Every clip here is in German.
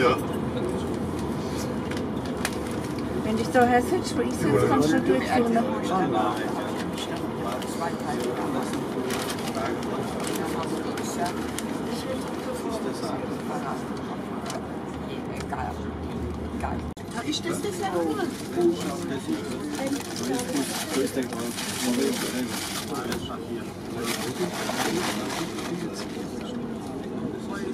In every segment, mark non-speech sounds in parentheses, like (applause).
Ja. Wenn dich da Herr Sitsch, wo ich sitze, kannst du durchführen. Ist das das ja cool? Der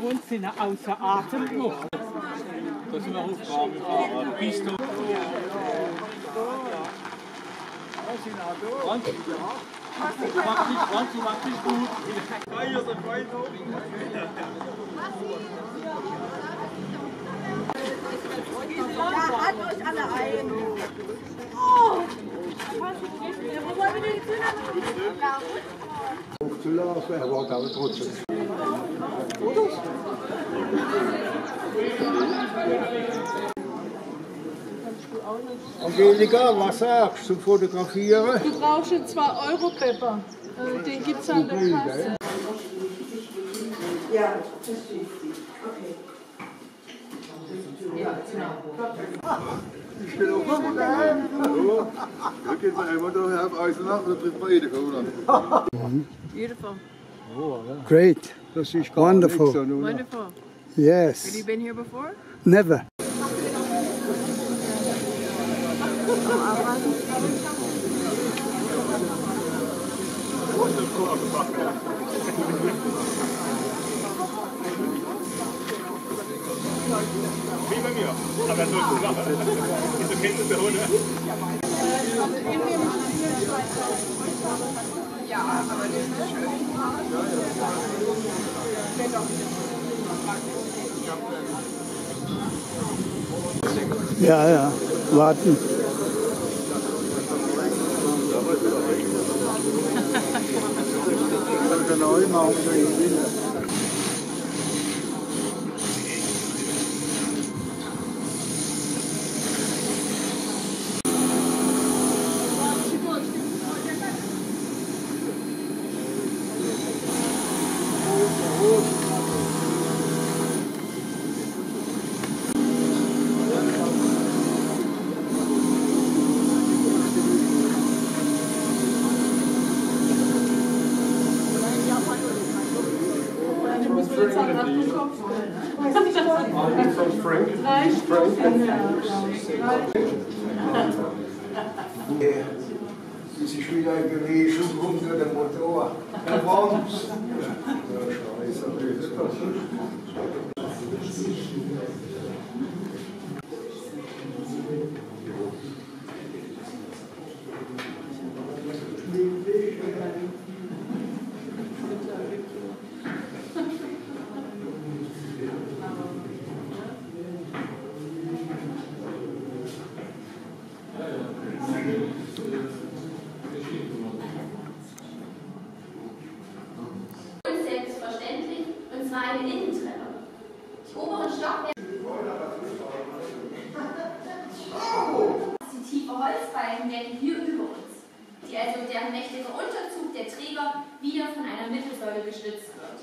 Und sind außer Atem noch. Das sind wir Hofrahmen. Bist du? Franzi, mach dich, Franzi, mach dich gut. Freund Ja, hat euch alle ein. Oh! Wo wollen wir denn hin? Hochzulaufen, er war aber trotzdem. Angelika, was sagst du zum Fotografieren? Du brauchst einen 2-Euro-Pepper. Äh, Den gibt es an der Kasse. Ja, verstehe ich. Okay. Ich bin auch mal daheim. Ja, da geht man einmal da auf Eisenach und dann trifft man jeden Corona. Beautiful. Great. Das ist gar Wonderful. Nichts. oder? Wonderful. Have Yes. you been here before? Never. Wie bei mir. Aber so ist es Diese Kenntnisse ohne. Ja, ja. Warten. (laughs) Genau, machen wir ihn. Dann müssen wir jetzt sagen, nach dem Kopf. Drei Stufen. Das ist wieder ein Bewegung unter dem Motor. Der Wand. Ja, scheiße. Und selbstverständlich, und zwar eine Innentreppe. Die oberen Stockwerke. (laughs) Die tiefe Holzbalken decken hier über uns, die also deren mächtiger Unterzug der Träger wieder von einer Mittelsäule gestützt wird.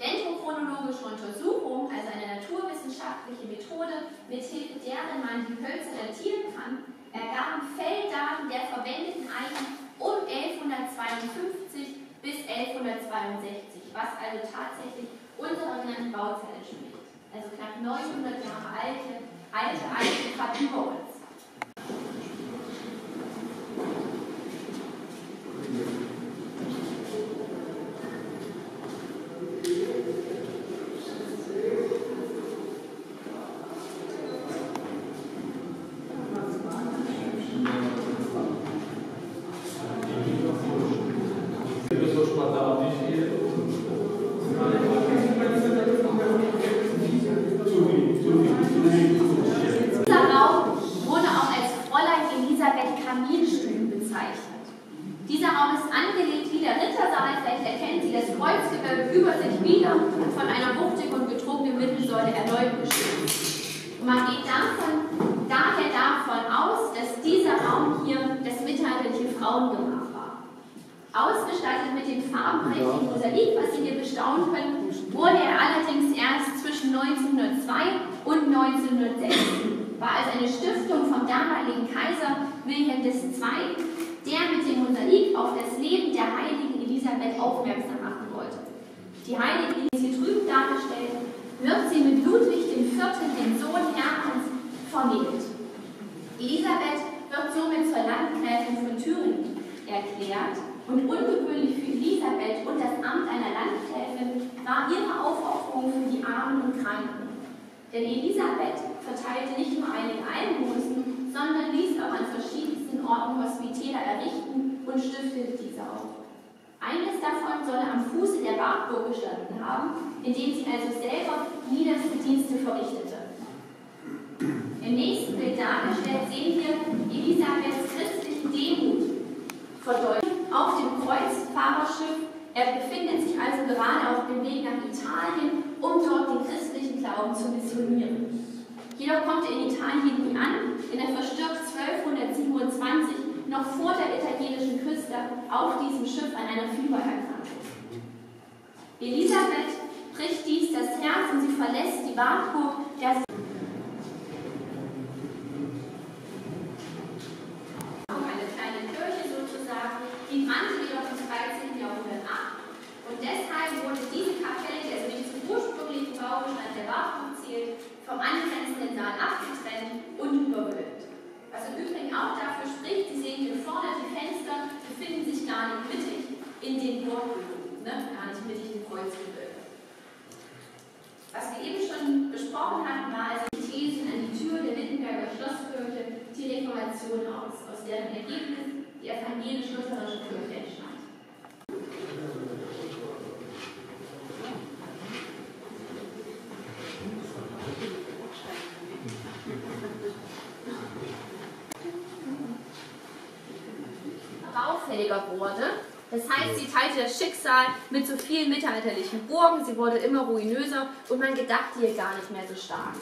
Dendrochronologische Untersuchung, also eine naturwissenschaftliche Methode, mithilfe deren man die Hölzer datieren kann, ergaben Felddaten der verwendeten Eichen um 1152 bis 1162, was also tatsächlich unserer genannten Bauzeit entspricht. Also knapp 900 Jahre alte, alte Eichen über sich wieder und von einer wuchtigen und getrunkenen Mittelsäule erneut beschrieben. Und man geht davon, daher davon aus, dass dieser Raum hier das mittelalterliche Frauengemach war. Ausgestattet mit dem farbenprächtigen Mosaik, was Sie hier bestaunen können, wurde er allerdings erst zwischen 1902 und 1906. War also eine Stiftung vom damaligen Kaiser Wilhelm II., der mit dem Mosaik auf das Leben der heiligen Elisabeth aufmerksam macht. Die heilige, die hier drüben dargestellt, wird sie mit Ludwig IV., dem Sohn Hermanns, vermählt. Elisabeth wird somit zur Landgräfin von Thüringen erklärt und ungewöhnlich für Elisabeth und das Amt einer Landgräfin war ihre Aufopferung für die Armen und Kranken. Denn Elisabeth verteilte nicht nur einige Almosen, sondern ließ auch an verschiedensten Orten Hospitäler errichten und stiftete diese auch. Eines davon soll am Fuße der Wartburg gestanden haben, in dem sie also selber niederste Dienste verrichtete. Im nächsten Bild dargestellt sehen wir Elisabeths christliche Demut verdeutlicht auf dem Kreuzfahrerschiff. Er befindet sich also gerade auf dem Weg nach Italien, um dort den christlichen Glauben zu missionieren. Jedoch kommt er in Italien nie an, denn er verstirbt 1227 noch vor der italienischen Küste auf diesem Schiff an einer Fiebererkrankung. Elisabeth bricht dies das Herz und sie verlässt die Wartburg, der eine kleine Kirche sozusagen, die brannte jedoch im 13. Jahrhundert ab. Und deshalb wurde diese Kapelle, die also nicht zum ursprünglichen Baubestand der Wartburg zählt, vom angrenzenden Saal abgetrennt und überwölbt. Was im Übrigen auch dafür spricht, Sie sehen hier vorne, die Fenster befinden sich gar nicht mittig in den Burgbögen, ne? gar nicht mittig im Kreuzgewölbe. Was wir eben schon besprochen hatten, war also die Thesen an die Tür der Wittenberger Schlosskirche, die Reformation aus, aus deren Ergebnis die evangelisch-lutherische Kirche entstand. Baufälliger wurde. Das heißt, sie teilte das Schicksal mit so vielen mittelalterlichen Burgen, sie wurde immer ruinöser und man gedachte ihr gar nicht mehr so stark.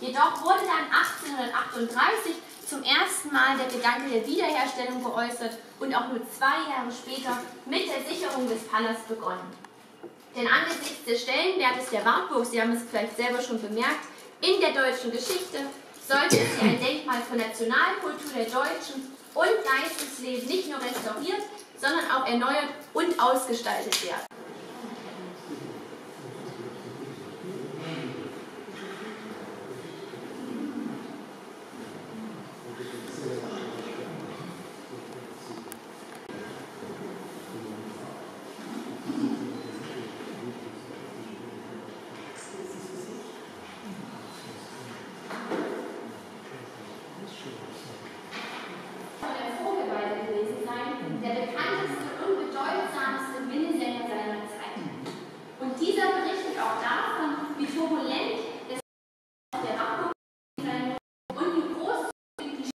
Jedoch wurde dann 1838 zum ersten Mal der Gedanke der Wiederherstellung geäußert und auch nur zwei Jahre später mit der Sicherung des Palas begonnen. Denn angesichts des Stellenwertes der Wartburg, Sie haben es vielleicht selber schon bemerkt, in der deutschen Geschichte sollte sie ein Denkmal für Nationalkultur der Deutschen und Geistesleben nicht nur restauriert, sondern auch erneuert und ausgestaltet werden. soll der Vogelweide gewesen sein, der bekannteste und bedeutsamste Minnesänger seiner Zeit. Und dieser berichtet auch davon, wie turbulent es auf der Wartburg sein muss und wie großzügig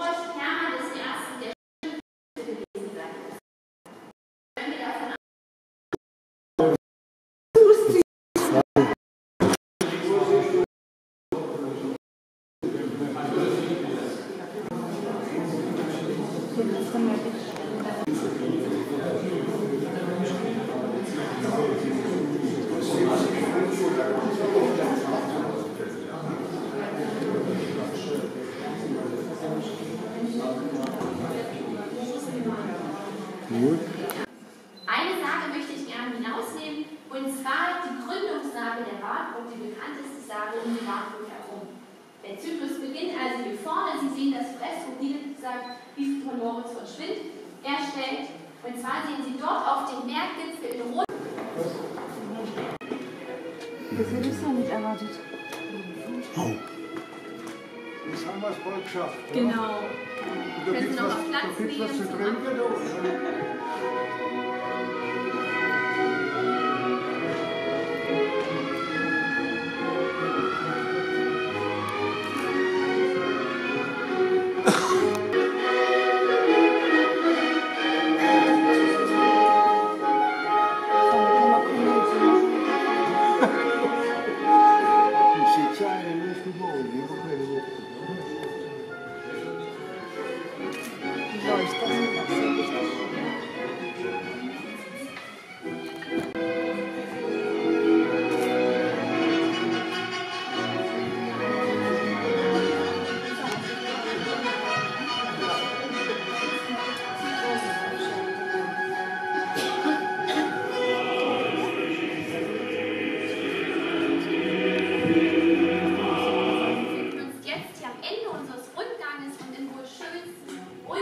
die Geburt Hermann des Ersten der Stifte gewesen sein muss. Wenn wir davon Eine Sage möchte ich gerne hinausnehmen, und zwar die Gründungssage der Wartburg, die bekannteste Sage um die Wartburg herum. Der Zyklus beginnt also hier vorne. Sie sehen das Fresko, wie gesagt, wie von Moritz von Schwind zwar sehen Sie dort auf dem Berggipfel in Rot. Das hätte ich so nicht erwartet. Jetzt haben wir es bald geschafft. oder? Genau. Da Können Sie gibt's noch was, auf Platz da gibt's was zu trinken.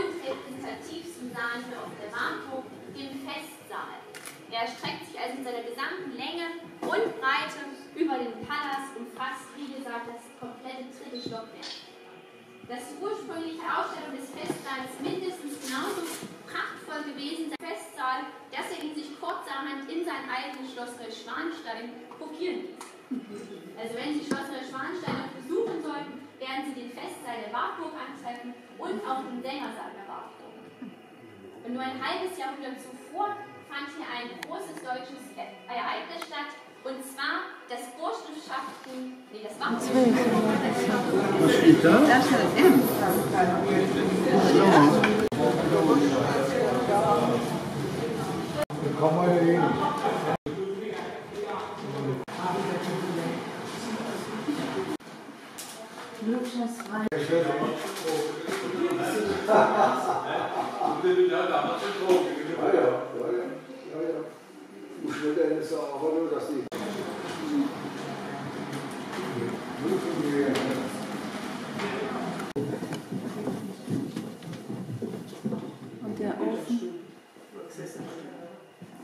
repräsentativsten Saal hier auf der Warnburg, dem Festsaal. Er erstreckt sich also in seiner gesamten Länge und Breite über den Palast und fast, wie gesagt, das komplette dritte Stockwerk. Dass die ursprüngliche Ausstellung des Festsaals mindestens genauso prachtvoll gewesen sein Festsaal, dass er ihn sich kurzerhand in sein eigenes Schloss Neuschwanstein kopieren ließ. Also wenn Sie Schloss Neuschwanstein noch besuchen sollten, werden Sie den Festsaal der Warburg anziehen und auch ein Sänger seiner Behauptung. Und nur ein halbes Jahrhundert zuvor fand hier ein großes deutsches Ereignis statt, und zwar das Burschenschaften, nee, das war Später? Lukas 3.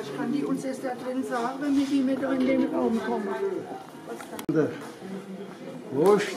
vielleicht kann die uns erst da drin sagen, wenn wir die mit in den Raum kommen. Wurst.